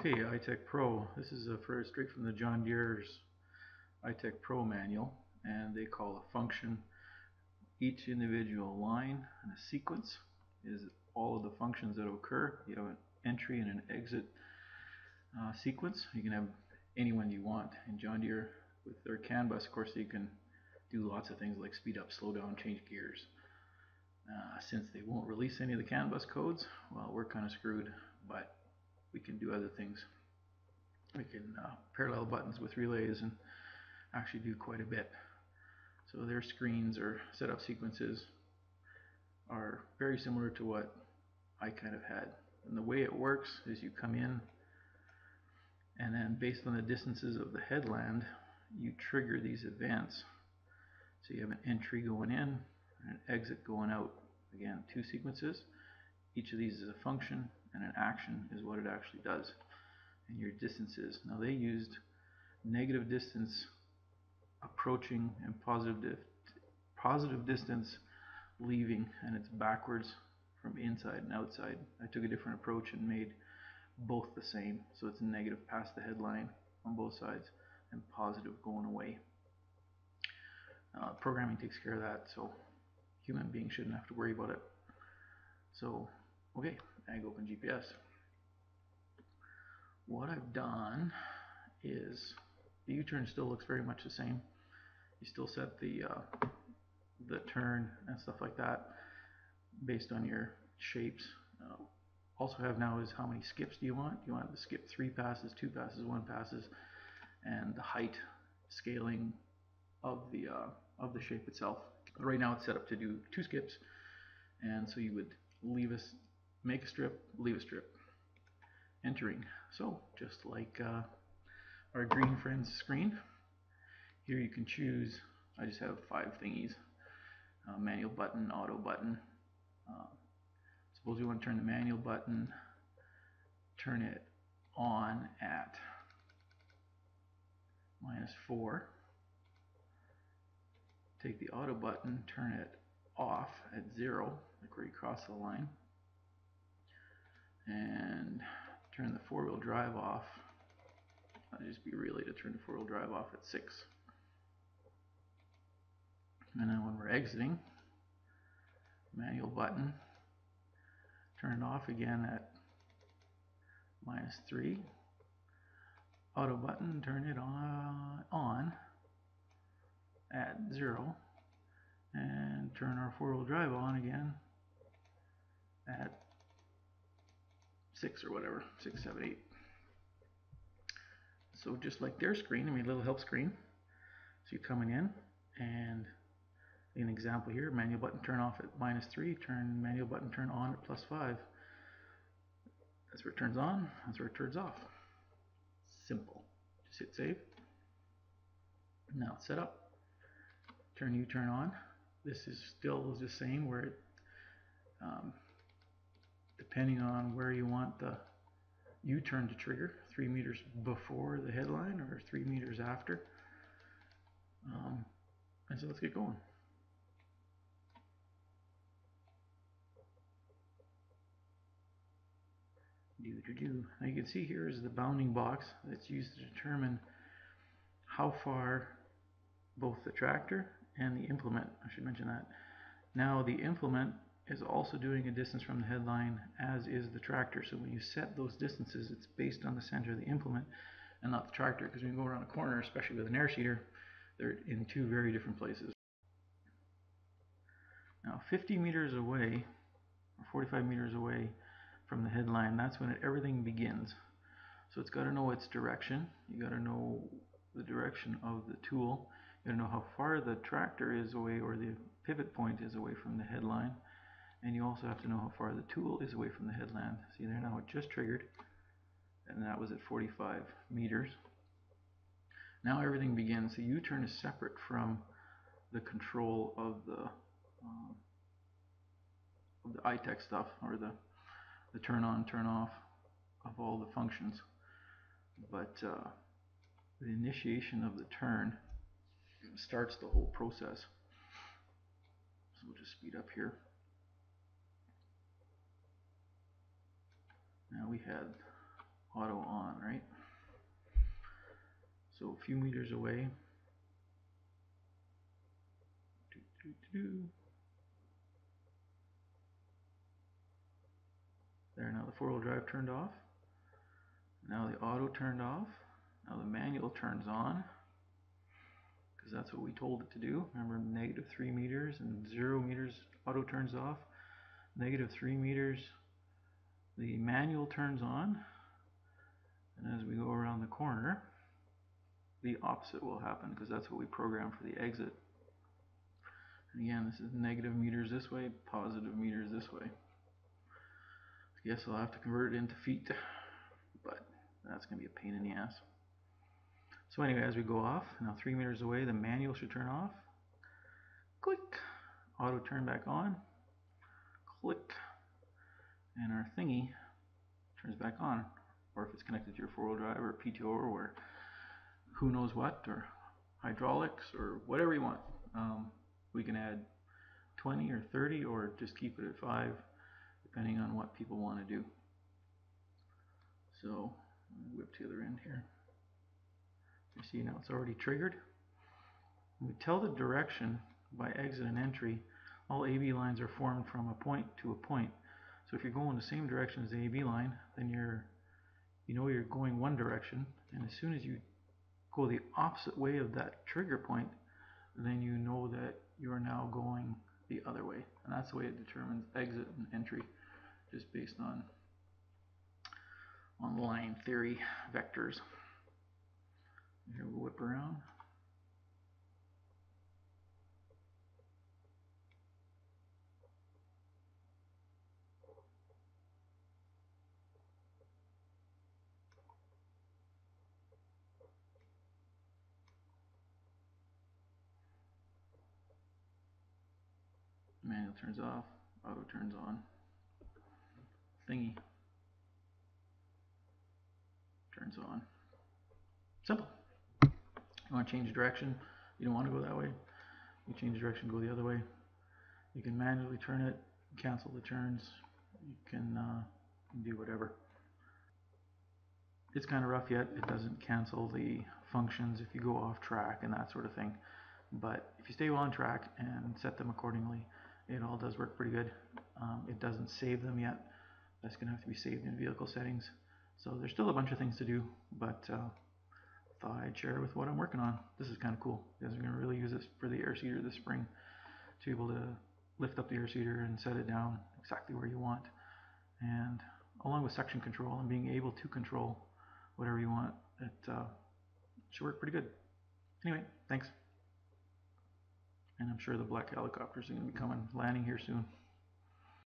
Okay, iTEC Pro. This is a for straight from the John Deere's iTEC Pro manual, and they call a function each individual line and a sequence is all of the functions that occur. You have an entry and an exit uh, sequence. You can have any one you want. In John Deere, with their CAN bus, of course, you can do lots of things like speed up, slow down, change gears. Uh, since they won't release any of the CAN bus codes, well, we're kind of screwed, but can do other things. We can uh, parallel buttons with relays and actually do quite a bit. So their screens or setup sequences are very similar to what I kind of had. And the way it works is you come in and then based on the distances of the headland, you trigger these events. So you have an entry going in and an exit going out. Again, two sequences. Each of these is a function and an action is what it actually does. And your distances. Now they used negative distance approaching and positive di positive distance leaving and it's backwards from inside and outside. I took a different approach and made both the same. So it's negative past the headland on both sides and positive going away. Uh, programming takes care of that, so human beings shouldn't have to worry about it. So, okay, AgOpenGPS. What I've done is the U-turn still looks very much the same. You still set the uh, the turn and stuff like that based on your shapes. Uh, also have now is how many skips do you want? Do you want to skip three passes, two passes, one passes, and the height scaling of the uh, of the shape itself. Right now it's set up to do two skips, and so you would leave us make a strip, leave a strip, entering. So just like uh, our green friends screen, here you can choose. I just have five thingies: uh, manual button, auto button. Uh, suppose you want to turn the manual button, turn it on at minus 4. Take the auto button, turn it off at 0, like where you cross the line. And turn the four-wheel drive off. I'll just be really to turn the four-wheel drive off at 6. And then when we're exiting, manual button, turn it off again at minus 3 auto button, turn it on, on at zero, and turn our four-wheel drive on again at six or whatever, six, seven, eight. So just like their screen, I mean, little help screen. So you're coming in, and an example here, manual button turn off at minus three, turn manual button turn on at plus five. That's where it turns on, that's where it turns off simple. Just hit save. Now set up. Turn U-turn on. This is still the same where it, um, depending on where you want the U-turn to trigger, three meters before the headland or three meters after. Um, and so let's get going. Do, do, do. Now you can see here is the bounding box that's used to determine how far both the tractor and the implement, I should mention that. Now the implement is also doing a distance from the headland as is the tractor. So when you set those distances, it's based on the center of the implement and not the tractor because when you go around a corner, especially with an air seeder, they're in two very different places. Now 50 meters away, or 45 meters away, from the headland, that's when it, everything begins. So it's got to know its direction. You got to know the direction of the tool. You got to know how far the tractor is away or the pivot point is away from the headline. And you also have to know how far the tool is away from the headland. See there now it just triggered and that was at 45 meters. Now everything begins. The U-turn is separate from the control of the um, of the iTEC stuff or the the turn on, turn off of all the functions. But uh, the initiation of the turn starts the whole process. So we'll just speed up here. Now we had auto on, right? So a few meters away. There, now the four-wheel drive turned off. Now the auto turned off. Now the manual turns on. Because that's what we told it to do. Remember, negative 3 meters and 0 meters auto turns off. Negative 3 meters, the manual turns on. And as we go around the corner, the opposite will happen because that's what we programmed for the exit. And again, this is negative meters this way, positive meters this way. I guess I'll have to convert it into feet, but that's going to be a pain in the ass. So anyway, as we go off, now three meters away, the manual should turn off. Click, auto turn back on. Click, and our thingy turns back on. Or if it's connected to your four-wheel drive or PTO or who knows what, or hydraulics or whatever you want. Um, we can add 20 or 30 or just keep it at 5 depending on what people want to do. So, whip to the other end here. You see now it's already triggered. We tell the direction by exit and entry. All AB lines are formed from a point to a point. So if you're going the same direction as the AB line, then you're, you know you're going one direction, and as soon as you go the opposite way of that trigger point, then you know that you are now going the other way. And that's the way it determines exit and entry, just based on on line theory vectors. Here we'll whip around. Manual turns off, auto turns on. Thingy turns on. Simple. You want to change direction, you don't want to go that way, you change direction, go the other way. You can manually turn it, cancel the turns, you can uh, do whatever. It's kind of rough yet, it doesn't cancel the functions if you go off track and that sort of thing. But if you stay on track and set them accordingly, it all does work pretty good. Um, it doesn't save them yet. That's going to have to be saved in vehicle settings. So there's still a bunch of things to do, but uh, thought I'd share with what I'm working on. This is kind of cool because I'm going to really use this for the air seeder this spring to be able to lift up the air seeder and set it down exactly where you want. And along with section control and being able to control whatever you want, it uh, should work pretty good. Anyway, thanks. And I'm sure the black helicopters are going to be coming, landing here soon.